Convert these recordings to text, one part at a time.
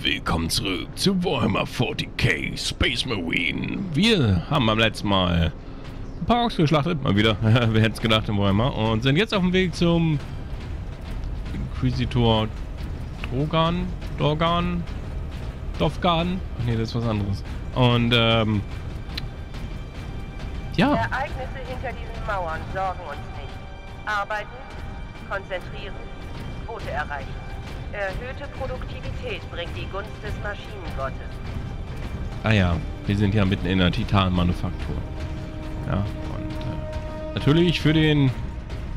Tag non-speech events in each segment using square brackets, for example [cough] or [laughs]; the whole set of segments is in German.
Willkommen zurück zu Warhammer 40k Space Marine. Wir haben beim letzten Mal ein paar Orks geschlachtet, mal wieder, [laughs] wer hätte es gedacht in Warhammer, und sind jetzt auf dem Weg zum Inquisitor Drogan, Dorgan, Dofgan. Nee, das ist was anderes. Und ähm, ja. Ereignisse hinter diesen Mauern sorgen uns nicht. Arbeiten, konzentrieren, Quote erreichen. Erhöhte Produktivität bringt die Gunst des Maschinengottes. Ah ja, wir sind ja mitten in der Titanmanufaktur. Ja, und äh, natürlich für den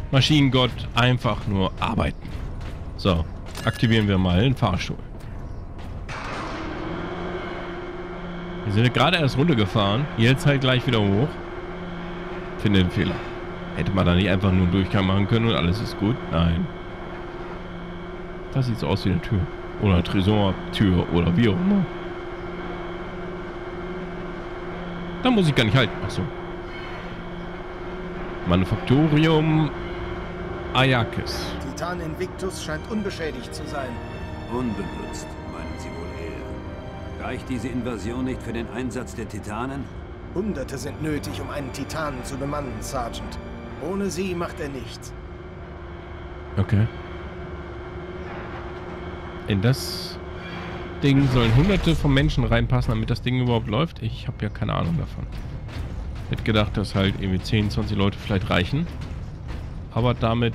Maschinengott einfach nur arbeiten. So, aktivieren wir mal den Fahrstuhl. Wir sind gerade erst runtergefahren. Jetzt halt gleich wieder hoch. Finde den Fehler. Hätte man da nicht einfach nur einen Durchgang machen können und alles ist gut? Nein. Das sieht so aus wie eine Tür. Oder eine Tresortür oder wie auch immer. Da muss ich gar nicht halten. Achso. Manufaktorium Ayakis. Titan Invictus scheint unbeschädigt zu sein. Unbenutzt, meinen Sie wohl eher. Reicht diese Invasion nicht für den Einsatz der Titanen? Hunderte sind nötig, um einen Titanen zu bemannen, Sergeant. Ohne sie macht er nichts. Okay. In das Ding sollen hunderte von Menschen reinpassen, damit das Ding überhaupt läuft. Ich habe ja keine Ahnung davon. Ich hätte gedacht, dass halt irgendwie 10, 20 Leute vielleicht reichen. Aber damit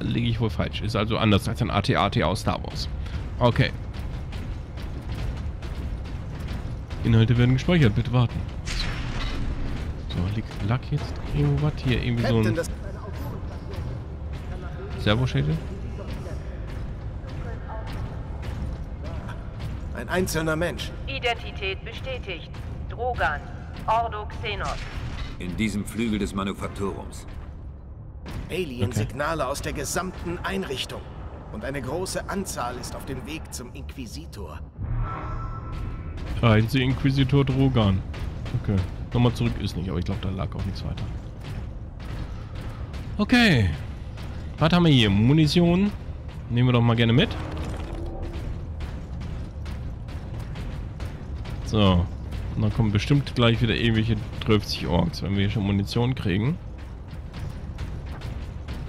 liege ich wohl falsch. Ist also anders als ein AT-AT aus Star Wars. Okay. Inhalte werden gespeichert, bitte warten. So, liegt lag jetzt irgendwo was hier? Irgendwie so ein Servoschädel? Ein einzelner Mensch. Identität bestätigt. Drogan. Ordo Xenos. In diesem Flügel des Manufakturums. Alien-Signale aus der gesamten Einrichtung. Und eine große Anzahl ist auf dem Weg zum Inquisitor. Rein Sie Inquisitor Drogan. Okay. Nochmal zurück ist nicht, aber ich glaube, da lag auch nichts weiter. Okay. Was haben wir hier? Munition. Nehmen wir doch mal gerne mit. So. Und dann kommen bestimmt gleich wieder irgendwelche 30 Orks, wenn wir hier schon Munition kriegen.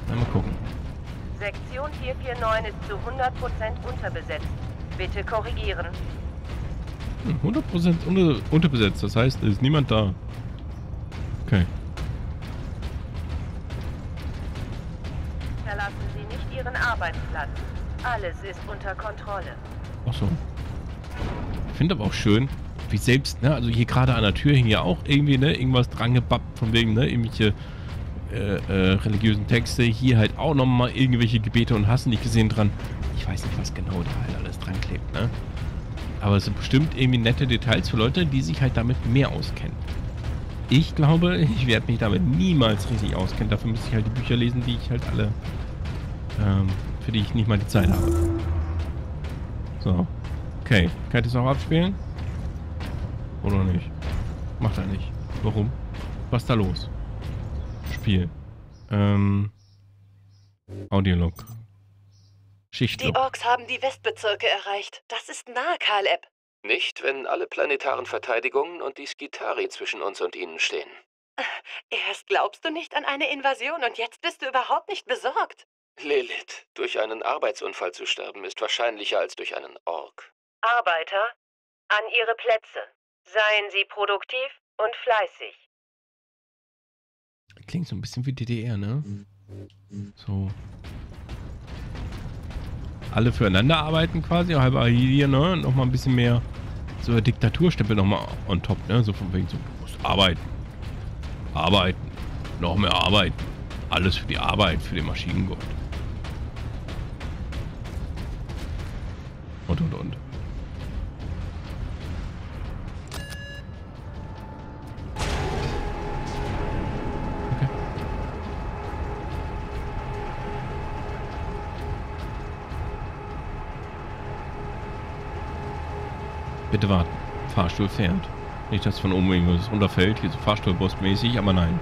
Na, mal gucken. Sektion 449 ist zu 100% unterbesetzt. Bitte korrigieren. Hm, 100% unter, unterbesetzt, das heißt, es ist niemand da. Okay. Verlassen Sie nicht Ihren Arbeitsplatz. Alles ist unter Kontrolle. Ach so. Ich finde aber auch schön, wie selbst, ne, also hier gerade an der Tür hing ja auch irgendwie, ne, irgendwas dran gebappt von wegen, ne, irgendwelche äh, äh, religiösen Texte. Hier halt auch nochmal irgendwelche Gebete und hast nicht gesehen dran. Ich weiß nicht, was genau da halt alles dran klebt, ne. Aber es sind bestimmt irgendwie nette Details für Leute, die sich halt damit mehr auskennen. Ich glaube, ich werde mich damit niemals richtig auskennen. Dafür müsste ich halt die Bücher lesen, die ich halt alle, ähm, für die ich nicht mal die Zeit habe. So. Okay. Kann ich das auch abspielen? Oder nicht? Macht er nicht. Warum? Was ist da los? Spiel. Ähm. Audiolog. Die Schichtlog. Orks haben die Westbezirke erreicht. Das ist nah, Kaleb. Nicht, wenn alle planetaren Verteidigungen und die Skitari zwischen uns und ihnen stehen. Erst glaubst du nicht an eine Invasion und jetzt bist du überhaupt nicht besorgt. Lilith, durch einen Arbeitsunfall zu sterben, ist wahrscheinlicher als durch einen Ork. Arbeiter, an Ihre Plätze. Seien Sie produktiv und fleißig. Klingt so ein bisschen wie DDR, ne? So. Alle füreinander arbeiten quasi, aber hier, ne? Nochmal ein bisschen mehr so Diktaturstempel nochmal on top, ne? So von wegen so, du musst arbeiten. Arbeiten. Noch mehr arbeiten. Alles für die Arbeit, für den Maschinengott. Und und und. Bitte warten. Fahrstuhl fährt. Nicht, dass von oben irgendwas runterfällt. Hier so Fahrstuhlbus-mäßig, aber nein.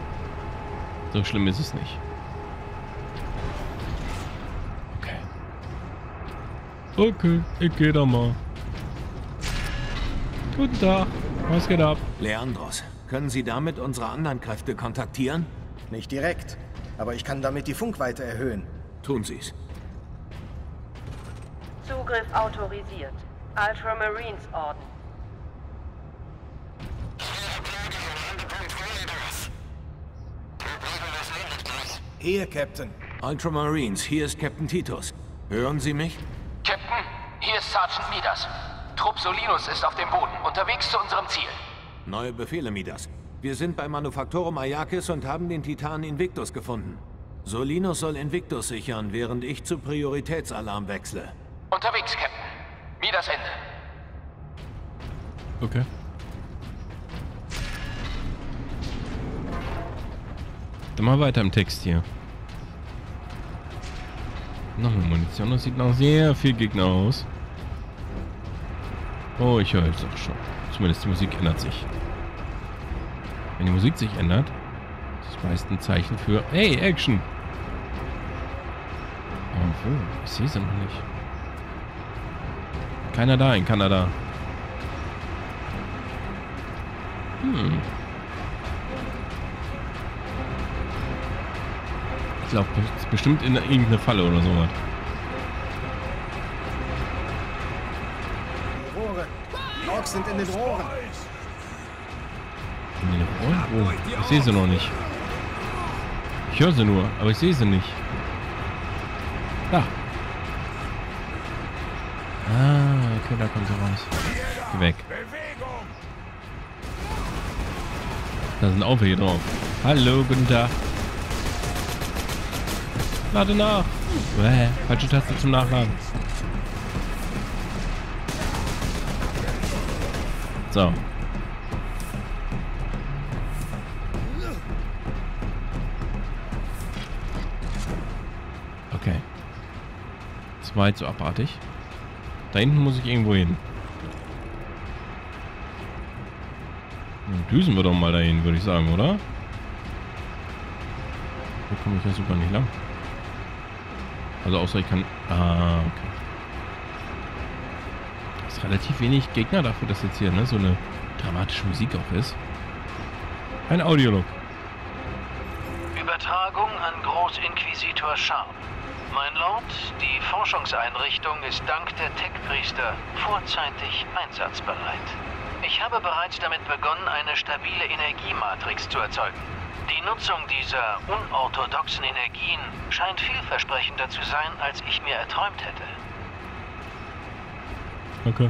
So schlimm ist es nicht. Okay. Okay, ich geh da mal. Guten Tag. Was geht ab? Leandros, können Sie damit unsere anderen Kräfte kontaktieren? Nicht direkt, aber ich kann damit die Funkweite erhöhen. Tun Sie's. Zugriff autorisiert. Ultramarines Orden. Hier, Captain. Ultramarines, hier ist Captain Titus. Hören Sie mich? Captain, hier ist Sergeant Midas. Trupp Solinus ist auf dem Boden, unterwegs zu unserem Ziel. Neue Befehle, Midas. Wir sind bei Manufaktorum Ayakis und haben den Titan Invictus gefunden. Solinus soll Invictus sichern, während ich zu Prioritätsalarm wechsle. Unterwegs, Captain. Midas Ende. Okay. Dann mal weiter im Text hier. Noch eine Munition. Das sieht nach sehr viel Gegner aus. Oh, ich höre es auch schon. Zumindest die Musik ändert sich. Wenn die Musik sich ändert, ist das meist ein Zeichen für... Hey, Action! Oh? Ich sehe sie noch nicht. Keiner da in Kanada. Hm. Ich glaube, bestimmt in irgendeine Falle oder sowas. Orks sind in den Rohren. In den Rohren? Wo? Ich sehe sie noch nicht. Ich höre sie nur, aber ich sehe sie nicht. Da. Ah, okay, da kommt sie raus. Geh weg. Da sind auch welche drauf. Hallo, guten Tag. Lade nach. Bäh, falsche Taste zum Nachladen. So. Okay. Das war jetzt so abartig. Da hinten muss ich irgendwo hin. Dann düsen wir doch mal dahin, würde ich sagen, oder? Hier komme ich ja super nicht lang. Also außer ich kann... Ah, okay. Das ist relativ wenig Gegner dafür, dass jetzt hier ne, so eine dramatische Musik auch ist. Ein Audiolog. Übertragung an Großinquisitor Sharp. Mein Lord, die Forschungseinrichtung ist dank der Tech-Priester vorzeitig einsatzbereit. Ich habe bereits damit begonnen, eine stabile Energiematrix zu erzeugen. Die Nutzung dieser unorthodoxen Energien scheint vielversprechender zu sein, als ich mir erträumt hätte. Okay.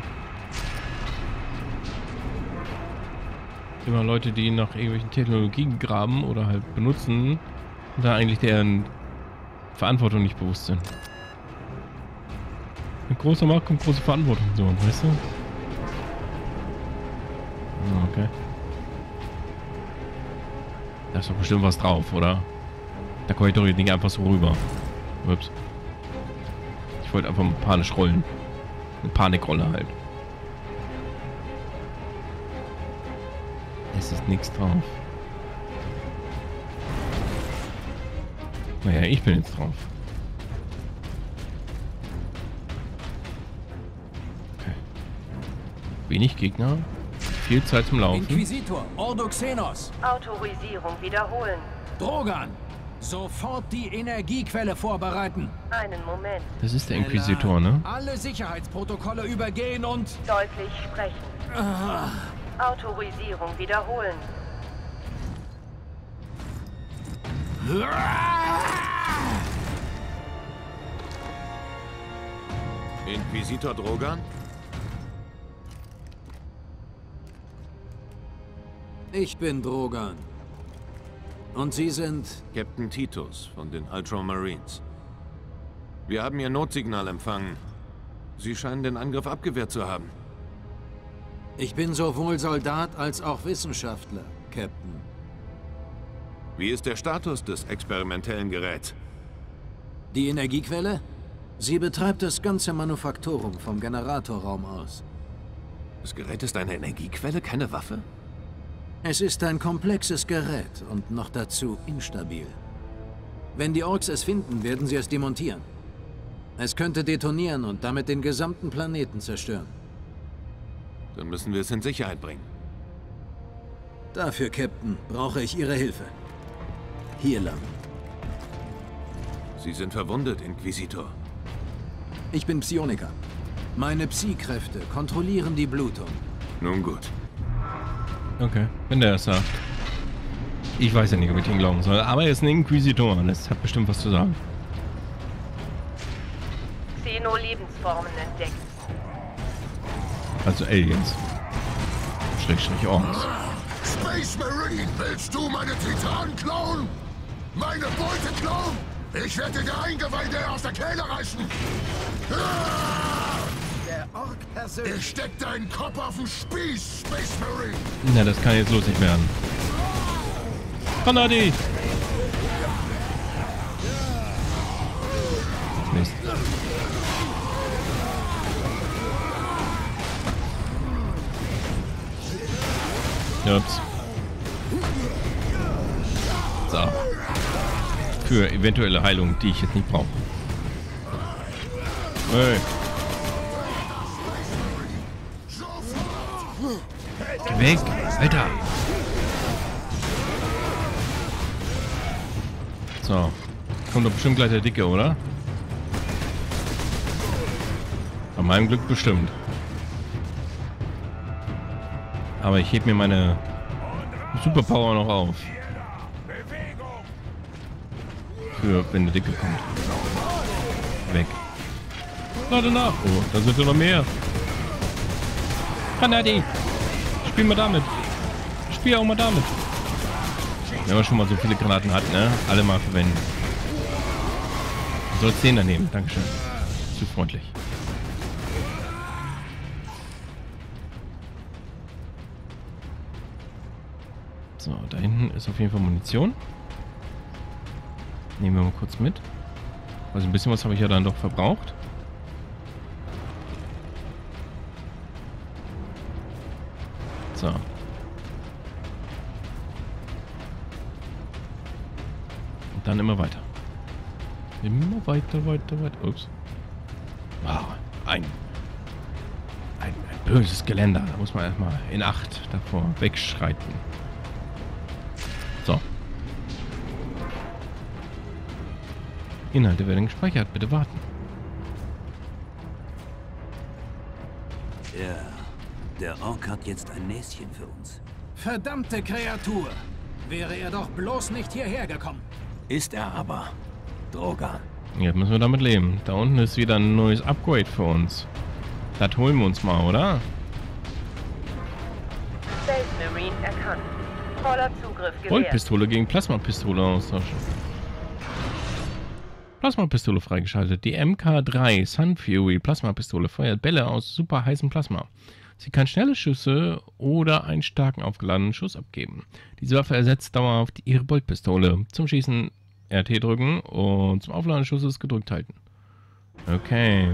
Immer Leute, die nach irgendwelchen Technologien graben oder halt benutzen, da eigentlich deren Verantwortung nicht bewusst sind. Mit großer Macht kommt große Verantwortung, so, weißt du? Ah, Okay. Da ist doch bestimmt was drauf, oder? Da komme ich doch nicht einfach so rüber. Ups. Ich wollte einfach mal panisch rollen. Eine Panikrolle halt. Es ist nichts drauf. Naja, ich bin jetzt drauf. Okay. Wenig Gegner. Viel Zeit zum Laufen. Inquisitor, Ordo Xenos, Autorisierung wiederholen. Drogan, sofort die Energiequelle vorbereiten. Einen Moment. Das ist der Inquisitor, ne? Alle Sicherheitsprotokolle übergehen und... Deutlich sprechen. Autorisierung wiederholen. Inquisitor Drogan? Ich bin Drogan. Und Sie sind... Captain Titus von den Ultramarines. Wir haben Ihr Notsignal empfangen. Sie scheinen den Angriff abgewehrt zu haben. Ich bin sowohl Soldat als auch Wissenschaftler, Captain. Wie ist der Status des experimentellen Geräts? Die Energiequelle? Sie betreibt das ganze Manufaktorum vom Generatorraum aus. Das Gerät ist eine Energiequelle, keine Waffe? Es ist ein komplexes Gerät und noch dazu instabil. Wenn die Orks es finden, werden sie es demontieren. Es könnte detonieren und damit den gesamten Planeten zerstören. Dann müssen wir es in Sicherheit bringen. Dafür, Captain, brauche ich Ihre Hilfe. Hier lang. Sie sind verwundet, Inquisitor. Ich bin Psioniker. Meine Psi-Kräfte kontrollieren die Blutung. Nun gut. Okay, wenn der es sagt. Ich weiß ja nicht, ob ich ihn glauben soll, aber er ist ein Inquisitor und das hat bestimmt was zu sagen. Xeno-Lebensformen entdeckt. Also Aliens. Schrägstrich Orks. Space Marine, willst du meine Titanen klauen? Meine Beute klauen? Ich werde dir Eingeweide aus der Kehle reißen. Der Ork persönlich. Ich steck deinen Kopf auf den Spieß, Space Marine. Na, das kann jetzt lustig werden. Granadi! Mist. Ups. So. Für eventuelle Heilung, die ich jetzt nicht brauche. Hey. Geh weg, Alter. So. Kommt doch bestimmt gleich der Dicke, oder? Bei meinem Glück bestimmt. Aber ich heb mir meine Superpower noch auf. Für wenn der Dicke kommt. Weg. Warte nach. Oh, da sind ja noch mehr. Granadi. Spiel mal damit. Spiel auch mal damit. Wenn man schon mal so viele Granaten hat, ne? Alle mal verwenden. Du sollst den da nehmen. Dankeschön. Zu freundlich. So, da hinten ist auf jeden Fall Munition. Nehmen wir mal kurz mit. Also ein bisschen was habe ich ja dann doch verbraucht. So. Und dann immer weiter. Immer weiter, weiter, weiter. Ups. Wow, ein, ein, ein böses Geländer. Da muss man erstmal in Acht davor wegschreiten. Inhalte werden gespeichert. Bitte warten. Ja, der Ork hat jetzt ein Näschen für uns. Verdammte Kreatur! Wäre er doch bloß nicht hierher gekommen. Ist er aber. Drogan. Jetzt müssen wir damit leben. Da unten ist wieder ein neues Upgrade für uns. Das holen wir uns mal, oder? Space Marine erkannt. Voller Zugriff gewährt. Voltpistole gegen Plasmapistole austauschen. Plasmapistole freigeschaltet. Die MK3 Sun Fury Plasmapistole feuert Bälle aus super heißem Plasma. Sie kann schnelle Schüsse oder einen starken aufgeladenen Schuss abgeben. Diese Waffe ersetzt dauerhaft ihre Boltpistole. Zum Schießen RT drücken und zum Aufladen des Schusses gedrückt halten. Okay.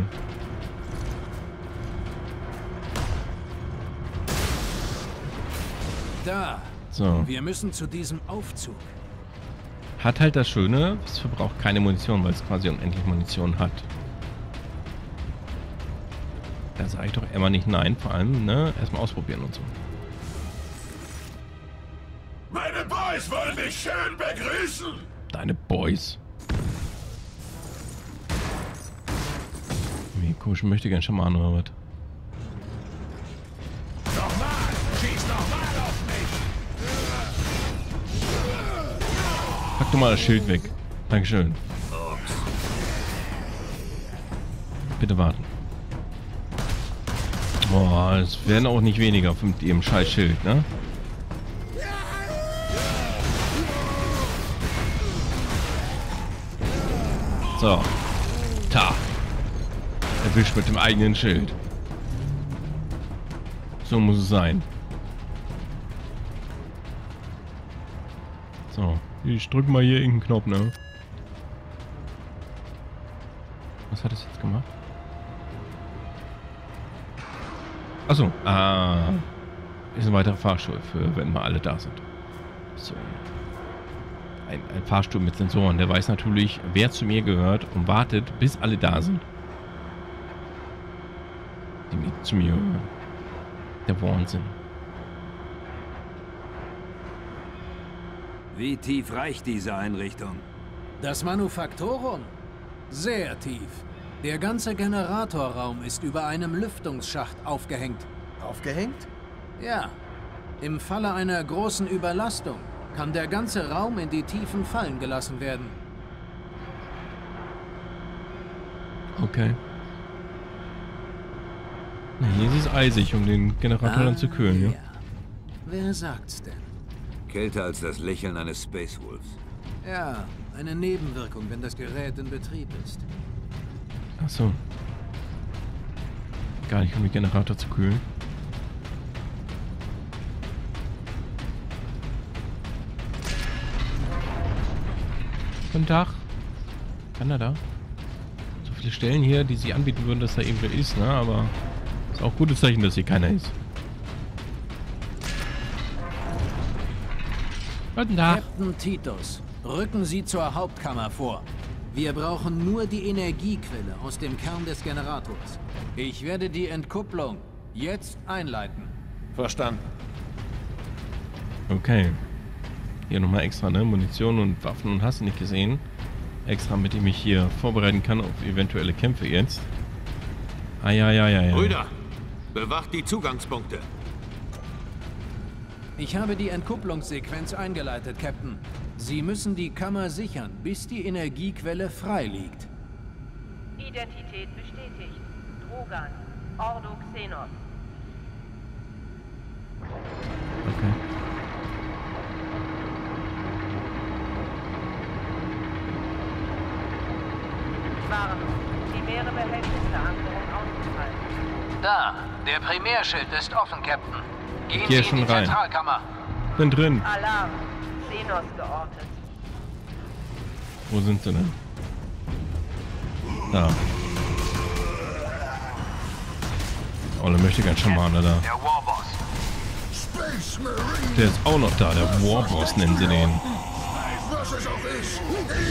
Da. So. Wir müssen zu diesem Aufzug. Hat halt das Schöne, es verbraucht keine Munition, weil es quasi unendlich Munition hat. Da sage ich doch immer nicht nein, vor allem, ne, erstmal ausprobieren und so. Meine Boys wollen dich schön begrüßen. Deine Boys. Wie komisch möchte gern Schaman oder was? Pack doch mal das Schild weg. Dankeschön. Bitte warten. Boah, es werden auch nicht weniger mit ihrem scheiß Schild, ne? So. Ta. Erwischt mit dem eigenen Schild. So muss es sein. Ich drück mal hier irgendeinen Knopf, ne? Was hat es jetzt gemacht? Achso. Ah. Ist ein weiterer Fahrstuhl für, wenn wir alle da sind. So. ein, ein Fahrstuhl mit Sensoren. Der weiß natürlich, wer zu mir gehört und wartet, bis alle da sind. Die mir, zu mir gehören. Der Wahnsinn. Wie tief reicht diese Einrichtung? Das Manufaktorum? Sehr tief. Der ganze Generatorraum ist über einem Lüftungsschacht aufgehängt. Aufgehängt? Ja. Im Falle einer großen Überlastung kann der ganze Raum in die Tiefen fallen gelassen werden. Okay. Na, hier ist es eisig, um den Generator dann zu kühlen, ja? Wer sagt's denn? Kälter als das Lächeln eines Space Wolves. Ja, eine Nebenwirkung, wenn das Gerät in Betrieb ist. Ach so. Gar nicht, um den Generator zu kühlen. Guten Tag. Kanada. So viele Stellen hier, die sie anbieten würden, dass da irgendwer ist, ne? Aber ist auch ein gutes Zeichen, dass hier keiner ist. Guten Tag. Captain Titus, rücken Sie zur Hauptkammer vor. Wir brauchen nur die Energiequelle aus dem Kern des Generators. Ich werde die Entkupplung jetzt einleiten. Verstanden. Okay. Hier nochmal extra, ne? Munition und Waffen und hast du nicht gesehen. Extra, damit ich mich hier vorbereiten kann auf eventuelle Kämpfe jetzt. Ah, ja, ja, ja, ja. Brüder, bewacht die Zugangspunkte. Ich habe die Entkupplungssequenz eingeleitet, Captain. Sie müssen die Kammer sichern, bis die Energiequelle frei liegt. Identität bestätigt. Drogan. Ordo Xenos. Okay. Warnung. Primäre Behältnisverankerung ausgefallen. Da, der Primärschild ist offen, Captain. Gehen gehe Sie schon rein. Bin drin. Alarm. Xenos geortet. Wo sind sie denn? Da. Olle möchte gern Schamane da. Der Warboss. Der ist auch noch da, der Warboss nennen sie den.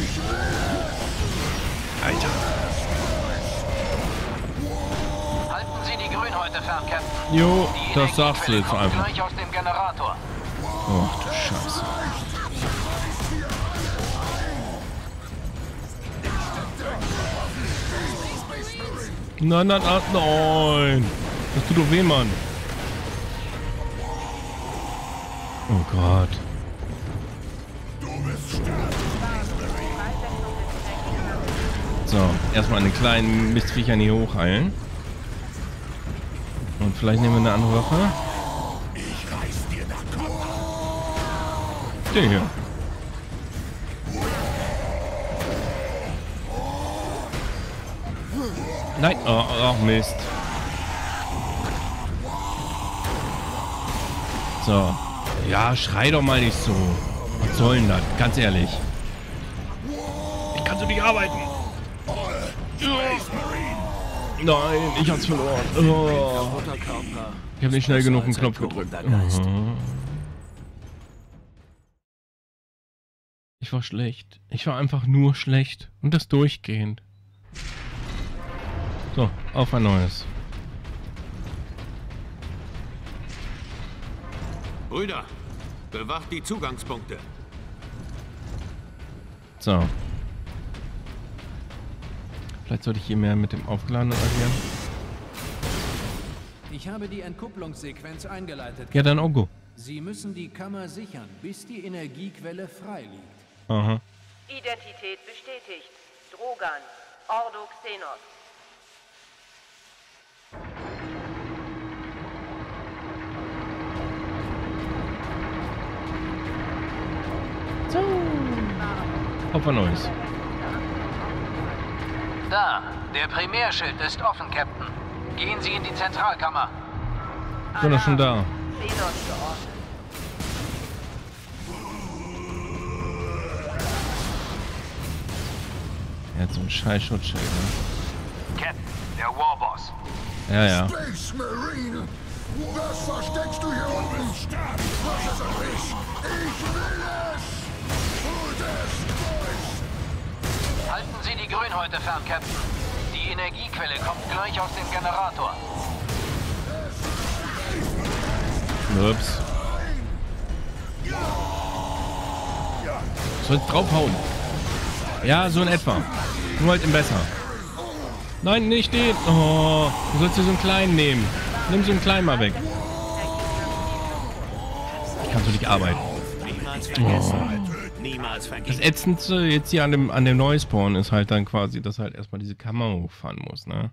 Ich Alter. Jo, das sagst du jetzt einfach. Ach du Scheiße. Nein, nein, nein, nein. Das tut doch weh, Mann. Oh Gott. So, erstmal einen kleinen Mistviechern hier hochheilen. Und vielleicht nehmen wir eine andere Waffe. Den hier. Nein, oh, oh Mist. So. Ja, schrei doch mal nicht so. Was soll denn das? Ganz ehrlich. Ich kann so nicht arbeiten. Nein, ich hab's verloren. Oh. Ich habe nicht schnell genug einen Knopf gedrückt. Mhm. Ich war schlecht. Ich war einfach nur schlecht. Und das durchgehend. So, auf ein neues. Brüder, bewacht die Zugangspunkte. So. Vielleicht sollte ich hier mehr mit dem Aufgeladenen agieren. Ich habe die Entkupplungssequenz eingeleitet. Ja, dann Ogo. Sie müssen die Kammer sichern, bis die Energiequelle frei liegt. Aha. Identität bestätigt. Drogan. Ordo Xenos. So. Auf ein neues. Da, der Primärschild ist offen, Captain. Gehen Sie in die Zentralkammer. Bin doch schon da. Er hat so ein scheiß Schutzschild. Ne? Captain, der Warboss. Ja, ja. Space Marine, was versteckst du hier unten? Was ist auch ich? Ich will es! Hol Sie die Grünhäute fern, Captain. Energiequelle kommt gleich aus dem Generator. Ups. Soll draufhauen. Ja, so in etwa. Nur halt im besser. Nein, nicht den. Oh, du sollst dir so einen kleinen nehmen. Nimm so einen kleinen mal weg. Ich kann so nicht arbeiten. Niemals Das. Ätzendste jetzt hier an dem, an dem Neuspawn ist halt dann quasi, dass halt erstmal diese Kammer hochfahren muss, ne?